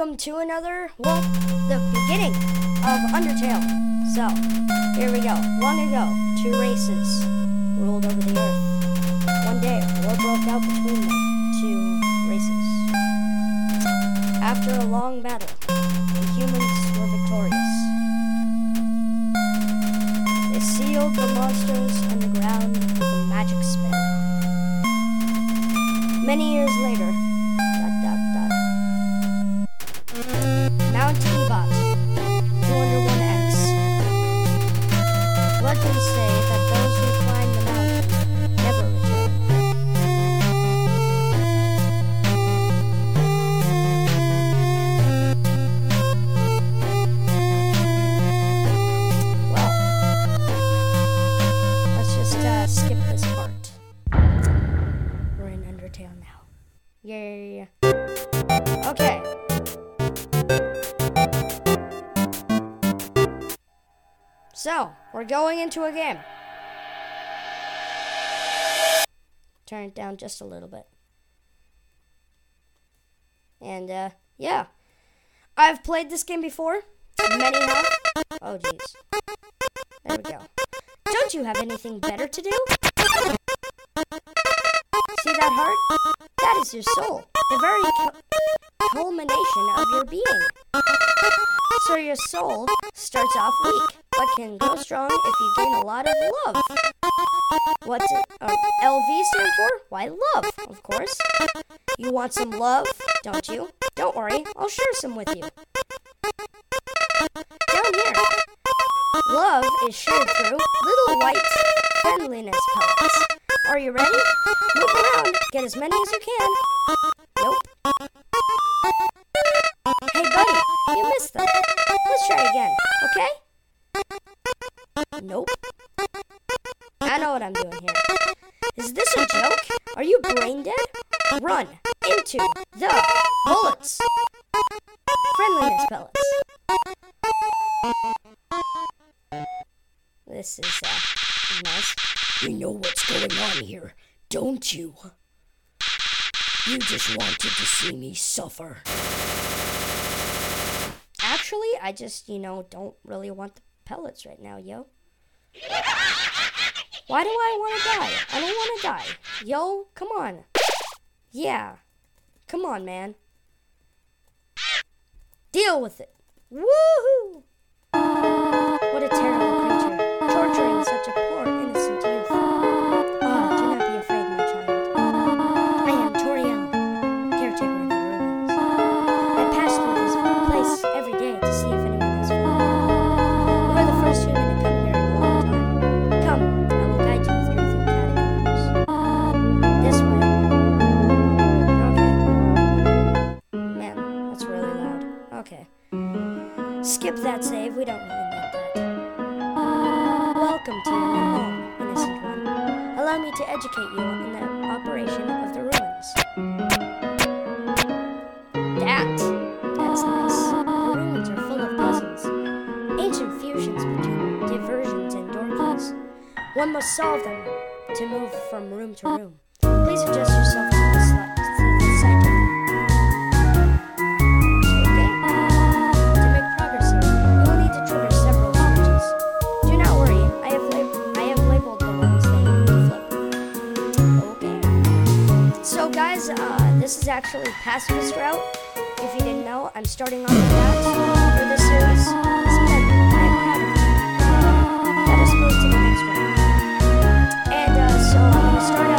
welcome to another, well, the beginning of Undertale. So, here we go. Long ago, two races ruled over the earth. One day, war broke out between them, two races. After a long battle, the humans were victorious. They sealed the monsters underground with a magic spell. Many years we're going into a game. Turn it down just a little bit. And, uh, yeah. I've played this game before. Many have. Oh, jeez. There we go. Don't you have anything better to do? See that heart? That is your soul. The very cu- culmination of your being. So your soul starts off weak, but can grow strong if you gain a lot of love. What's it, uh, LV stand for? Why, love, of course. You want some love, don't you? Don't worry, I'll share some with you. Down here, love is shared through little white friendliness pellets. Are you ready? Move around, get as many as you can. Nope. Hey, buddy, you missed them. Let's try again, okay? Nope. I know what I'm doing here. Is this a joke? Are you brain dead? Run into the bullets. Friendliness pellets. This is uh, nice. You know what's going on here, don't you? You just wanted to see me suffer. Actually, I just, you know, don't really want the pellets right now, yo. Why do I want to die? I don't want to die. Yo, come on. Yeah. Come on, man. Deal with it. Woohoo! What a terrible creature, torturing such a that save, we don't really need that. Welcome to your new home, innocent one. Allow me to educate you in the operation of the ruins. That, that's nice. The ruins are full of puzzles, ancient fusions between diversions and door keys. One must solve them to move from room to room. Please adjust this is actually pacifist route. If you didn't know, I'm starting off with that for this series. Let us move to the next one. And uh, so I'm gonna start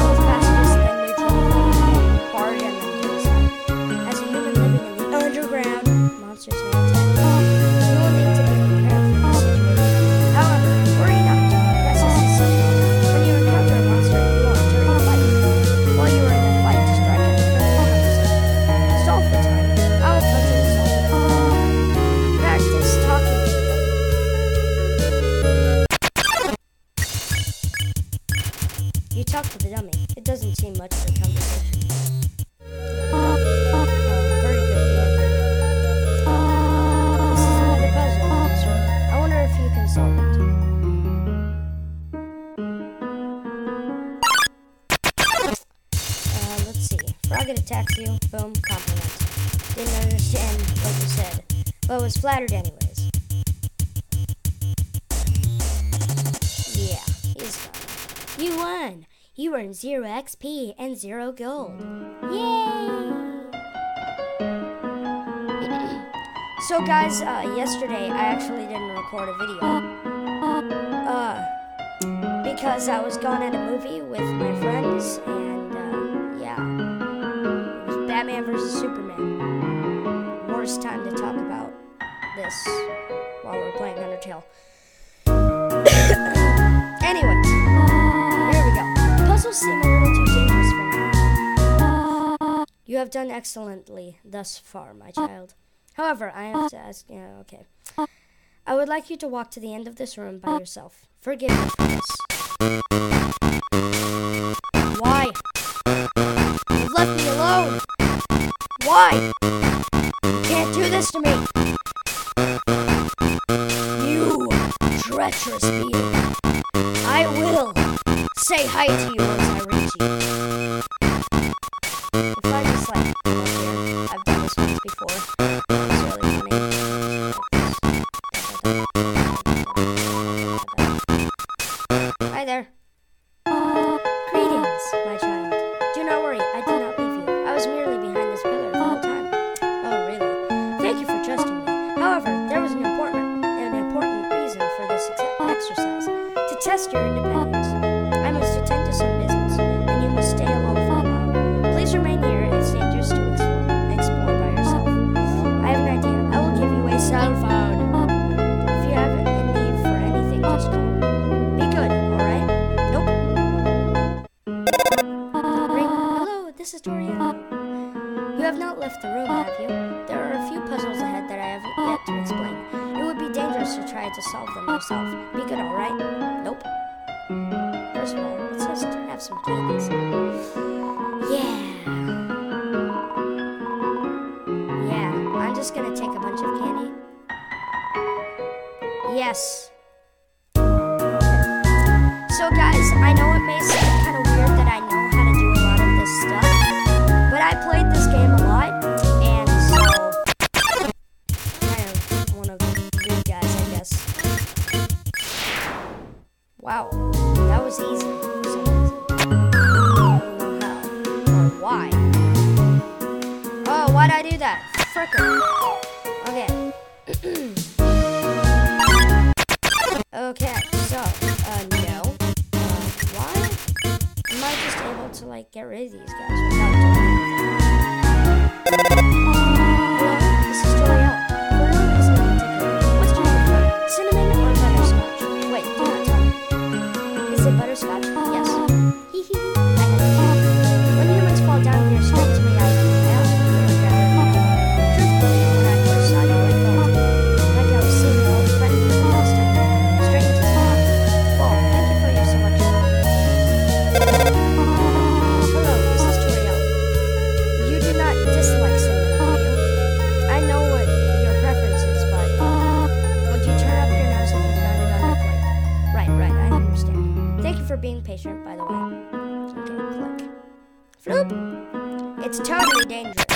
You talk to the dummy. It doesn't seem much of a conversation. Very good game. This is another puzzle. I wonder if you can solve it. Uh, let's see. Froggit attacks you. Boom. Compliment. Didn't understand what you said, but was flattered anyway. you earn 0 XP and 0 gold. Yay! so, guys, uh, yesterday I actually didn't record a video. Uh, because I was gone at a movie with my friends, and uh, yeah, it was Batman vs. Superman. Worst time to talk about this while we're playing Undertale. Anyways. have done excellently thus far, my child. However, I have to ask. You know, okay. I would like you to walk to the end of this room by yourself. Forgive me for this. Why? You left me alone. Why? You can't do this to me. You treacherous being. I will say hi to you once I Test your independence. Wow, that was easy. Oh, how? Or why? Oh, why'd I do that? Fricker. patient, by the way. Okay, click. Floop! It's totally dangerous.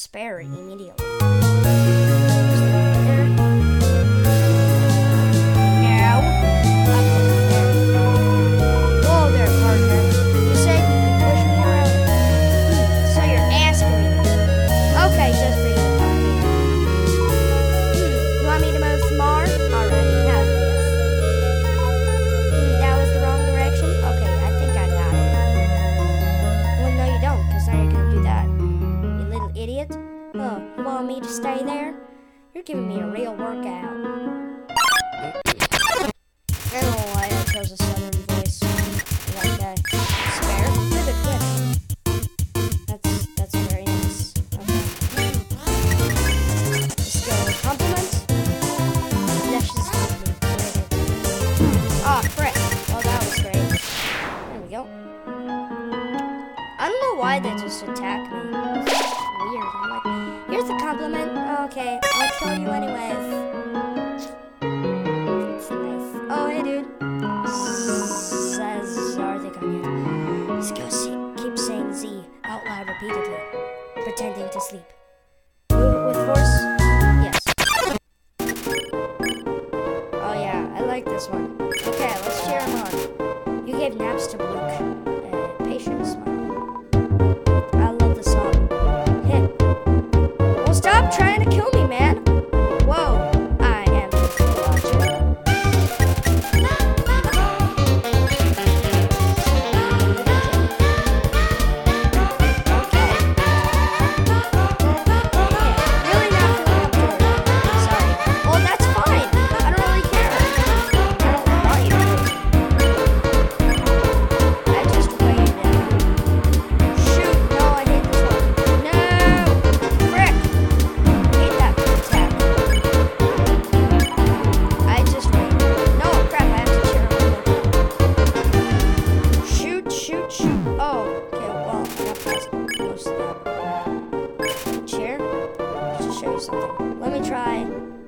Sperry stay there? You're giving me a real workout. Anyway, a something. Let me try.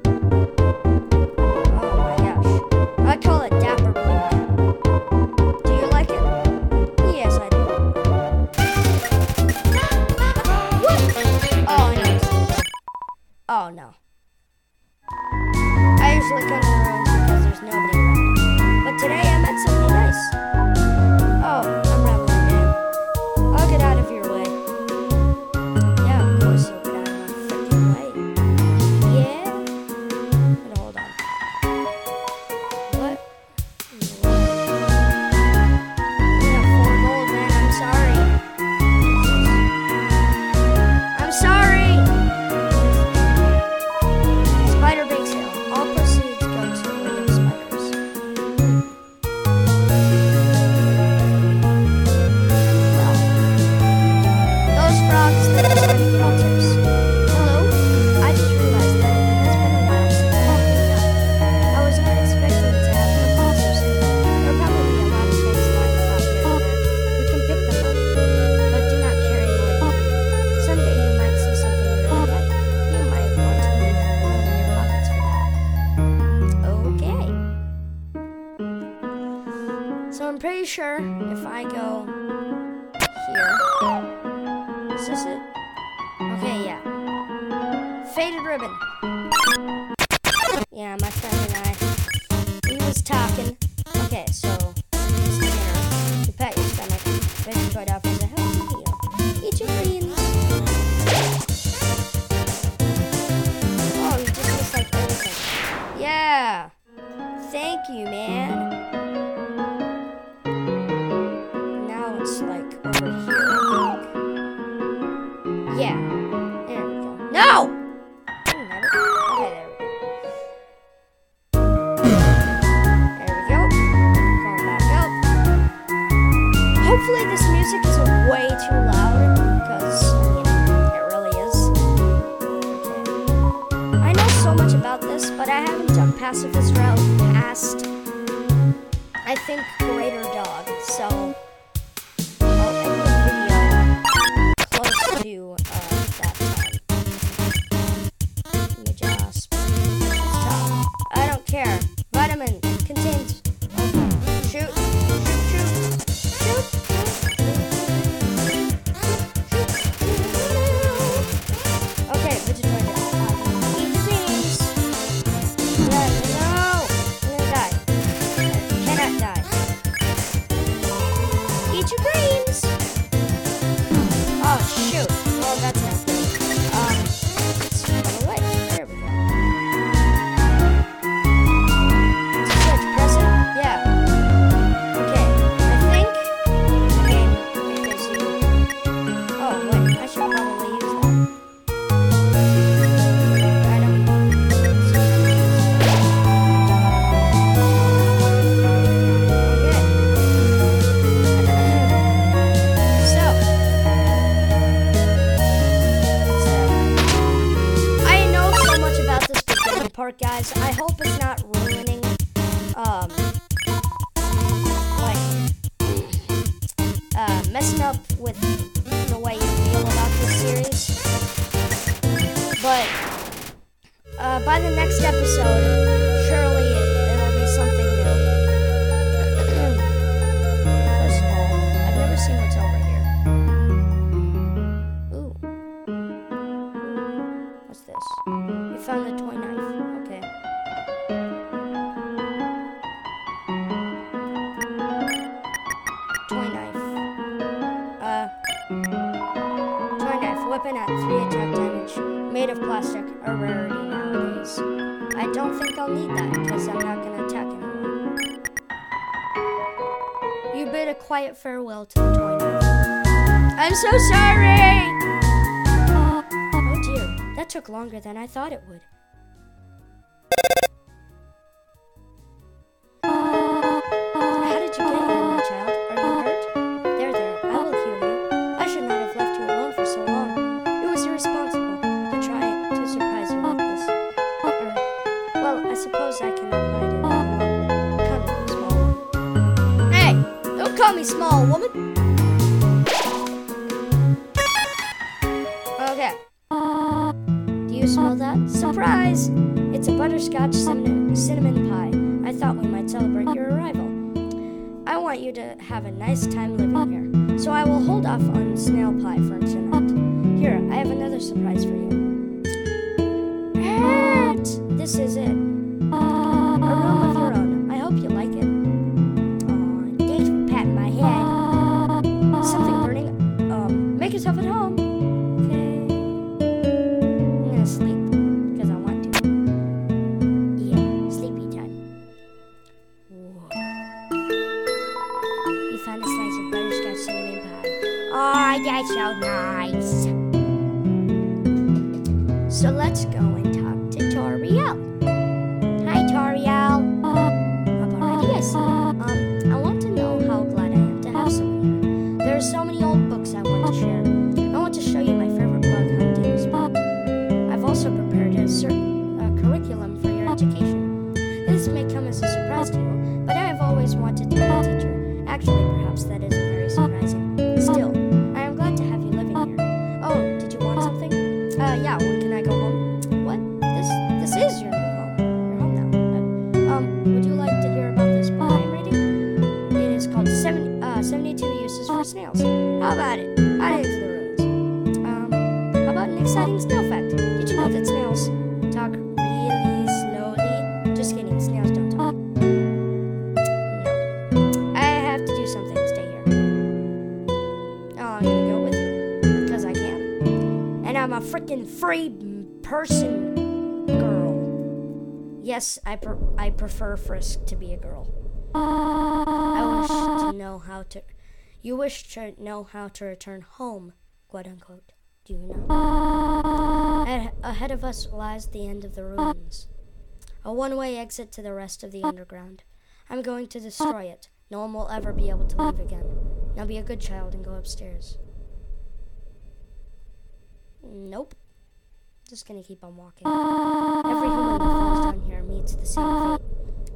Yeah. Uh, no! Farewell to the toy. I'm so sorry! Uh, oh dear, that took longer than I thought it would. Call me small, woman. Okay. Do you smell that? Surprise! It's a butterscotch cinnamon, cinnamon pie. I thought we might celebrate your arrival. I want you to have a nice time living here, so I will hold off on snail pie for tonight. Here, I have another surprise for you. Hat! This is it. Up I, I prefer Frisk to be a girl. I wish to know how to. You wish to know how to return home, quote unquote. Do you know? Ahe- Ahead of us lies the end of the ruins, a one way exit to the rest of the underground. I'm going to destroy it. No one will ever be able to leave again. Now be a good child and go upstairs. Nope. Just gonna keep on walking. Every human that falls down here meets the same uh, fate.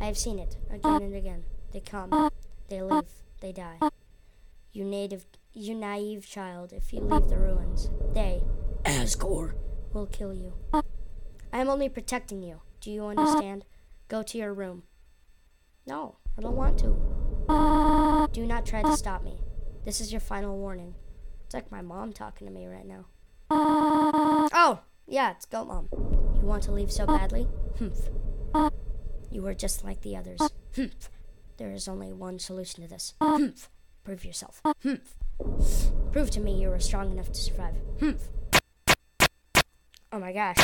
I have seen it again and again. They come, uh, they live, they die. You native, you naive child, if you leave the ruins, they Asgore. will kill you. Uh, I am only protecting you. Do you understand? Go to your room. No, I don't want to. Do not try to stop me. This is your final warning. It's like my mom talking to me right now. Oh, yeah, it's Goat Mom. You want to leave so badly? Humph. You are just like the others. Humph. There is only one solution to this. Uh. Humph. Prove yourself. Uh. Humph. Prove to me you are strong enough to survive. Humph. Oh my gosh.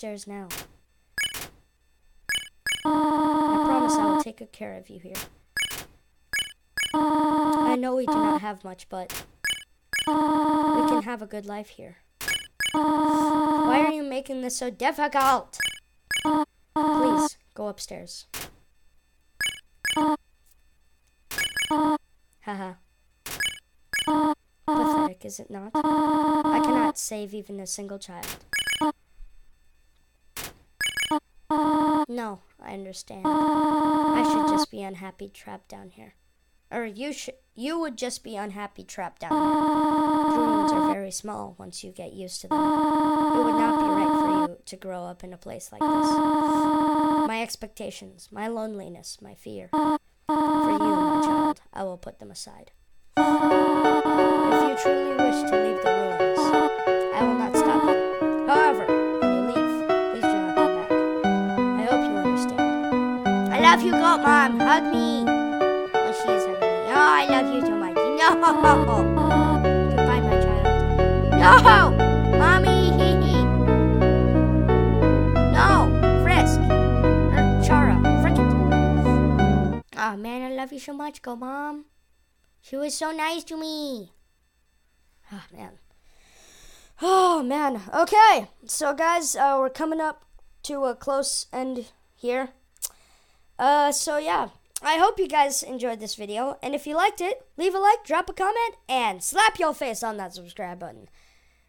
Upstairs now. I promise I will take good care of you here. I know we do not have much, but we can have a good life here. Why are you making this so difficult? Please, go upstairs. Haha. Pathetic, is it not? I cannot save even a single child. No, I understand. I should just ah. be unhappy trapped down here. Or you should you would just be unhappy trapped down here. Drones are very small once you get used to them. It would not be right for you to grow up in a place like this. My expectations, my loneliness, my fear. For you, my child, I will put them aside. Love you, Goat Mom. Hug me. Oh, she is hugging me. Oh, I love you too much. No. Goodbye, my child. No, mommy. no, Frisk. Er, Chara. Frick. Oh man, I love you so much, Go Mom. She was so nice to me. Oh man. Oh man. Okay. So guys, uh, we're coming up to a close end here. Uh, so yeah. I hope you guys enjoyed this video, and if you liked it, leave a like, drop a comment, and slap your face on that subscribe button.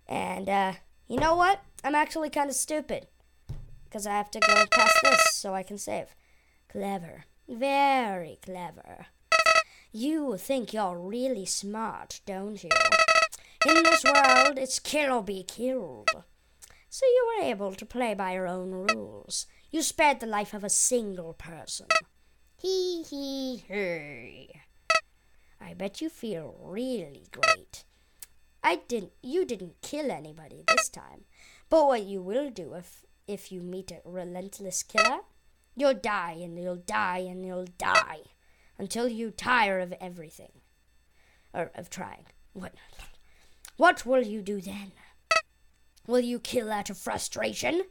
And, uh, you know what? I'm actually kind of stupid. Because I have to go past this so I can save. Clever. Very clever. You think you're really smart, don't you? In this world, it's kill or be killed. So you were able to play by your own rules. You spared the life of a single person. Hee hee hee. I bet you feel really great. I didn't you didn't kill anybody this time. But what you will do if if you meet a relentless killer, you'll die and you'll die and you'll die until you tire of everything. Or of trying. What what will you do then? Will you kill out of frustration?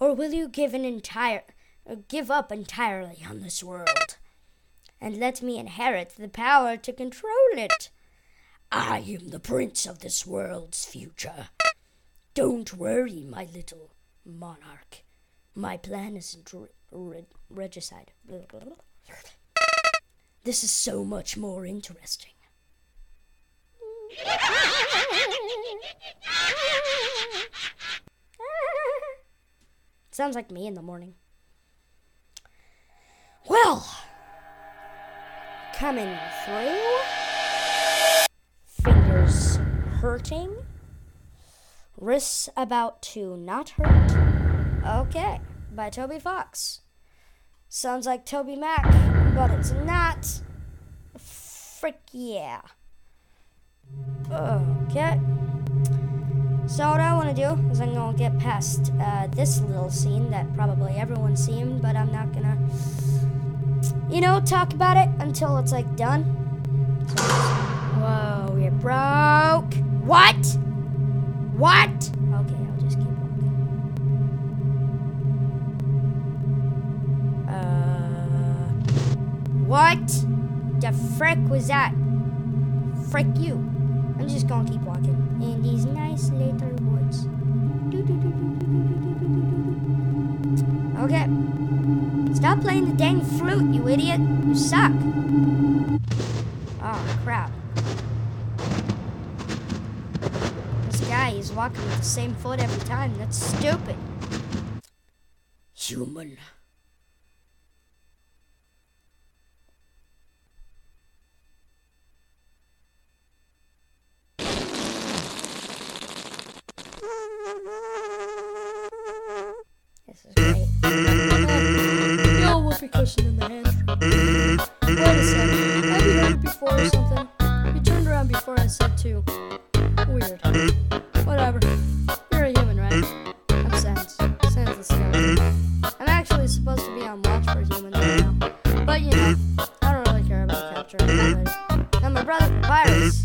Or will you give an entire give up entirely on this world and let me inherit the power to control it? I am the prince of this world's future. Don't worry, my little monarch. My plan isn't re- re- regicide. This is so much more interesting. Sounds like me in the morning. Well, coming through. Fingers hurting. Wrists about to not hurt. Okay, by Toby Fox. Sounds like Toby Mac, but it's not. Frick yeah. Okay. So what I want to do is I'm gonna get past uh, this little scene that probably everyone's seen, but I'm not gonna, you know, talk about it until it's like done. So, whoa, we're broke. What? What? Okay, I'll just keep walking. Uh, what the frick was that? Frick you. I'm just gonna keep walking in these nice little woods. Okay. Stop playing the dang flute, you idiot. You suck. Oh, crap. This guy is walking with the same foot every time. That's stupid. Human. Brother Papyrus,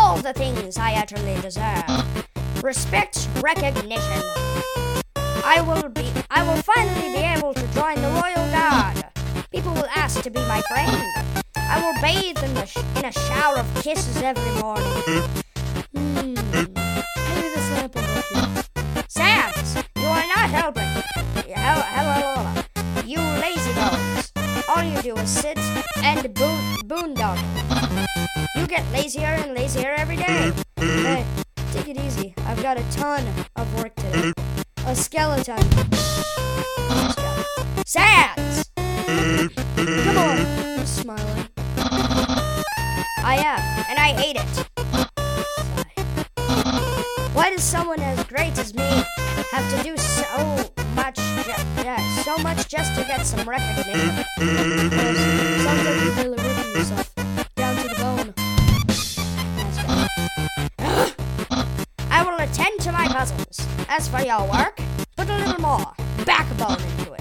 all the things I utterly deserve. Respect, recognition. I will be I will finally be able to join the Royal Guard. People will ask to be my friend. I will bathe in, the in a shower of kisses every morning. Hmm. Maybe this will help. Sans, All you do is sit and boon boondoggle. You get lazier and lazier every day. Hey, take it easy. I've got a ton of work to do. A skeleton. Sans! Come on. I'm smiling. I am, and I hate it. Why does someone as great as me have to do so much, ju- yeah, so much just to get some recognition? Sounds like you're really working yourself down to the bone. I will attend to my puzzles. As for your work, put a little more backbone into it.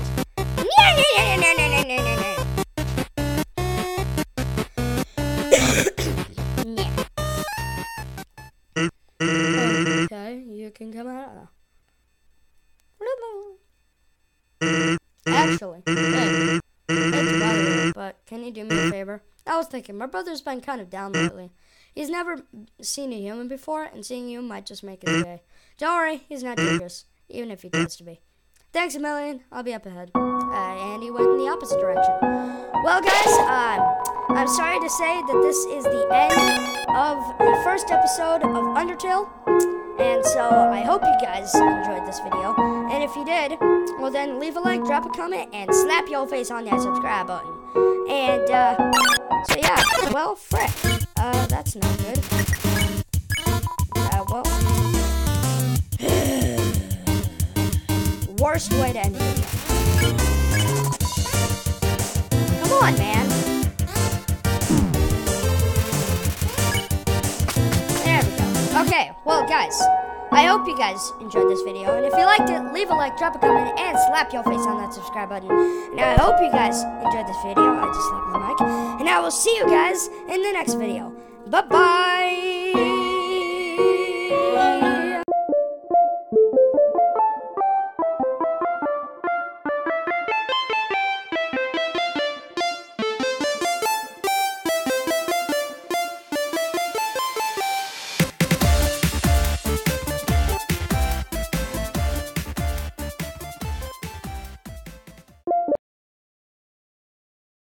Thinking, my brother's been kind of down lately. He's never seen a human before, and seeing you might just make his day. Don't worry, he's not dangerous, even if he tries to be. Thanks a million. I'll be up ahead. Uh, and he went in the opposite direction. Well, guys, um, I'm sorry to say that this is the end of the first episode of Undertale. And so I hope you guys enjoyed this video. And if you did, well then leave a like, drop a comment, and slap your face on that subscribe button. And uh, so yeah, well, frick, uh, that's not good. Uh, well, worst way to end video. Come on, man. There we go. Okay, well, guys, I hope you guys enjoyed this video. And if you liked it, leave a like, drop a comment, and slap your face on that subscribe button. And I hope you guys enjoyed this video. I just slapped my mic. And I will see you guys in the next video. Bye bye.